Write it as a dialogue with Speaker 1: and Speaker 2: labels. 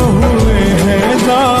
Speaker 1: हुए हैं जा